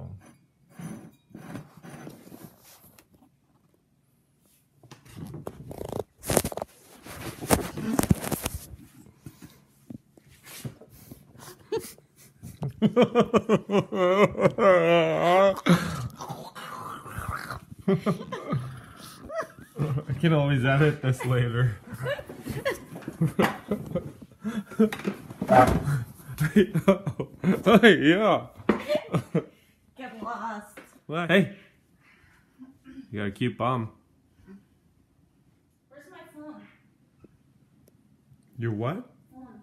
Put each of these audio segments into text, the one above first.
phone. I can always edit this later. hey, yeah. Lost. What? Hey. You got a cute bum. Where's my phone? Your what? Phone.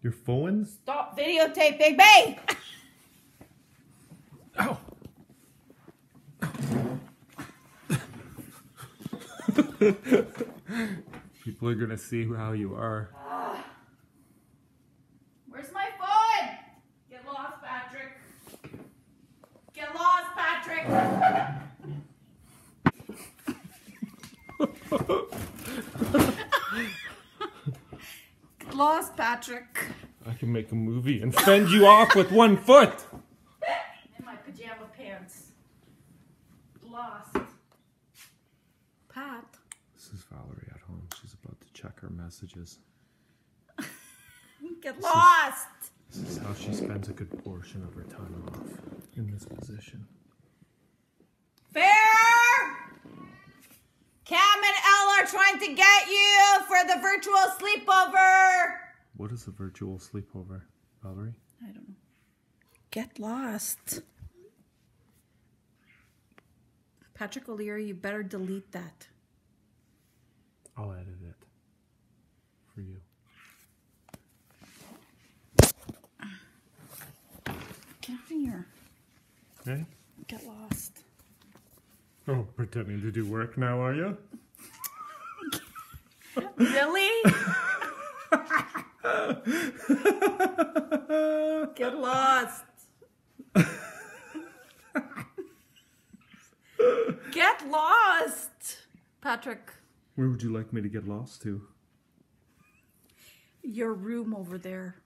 Your phones? Stop videotaping me! Ow. People are gonna see how you are. Where's my phone? Get lost, Patrick. Get lost, Patrick. Get lost, Patrick. I can make a movie and fend you off with one foot. In my pajama pants. Lost. Pat. This is Valerie at home. She's about to check her messages. Get lost. This is how she spends a good portion of her time off in this position. Fair! Cam and Elle are trying to get you for the virtual sleepover. What is a virtual sleepover, Valerie? I don't know. Get lost. Patrick O'Leary, you better delete that. I'll edit it for you. Get out of here. Okay? Get lost. Oh, pretending to do work now, are you? Really? Get lost. Get lost. Patrick, Where would you like me to get lost to? your room over there.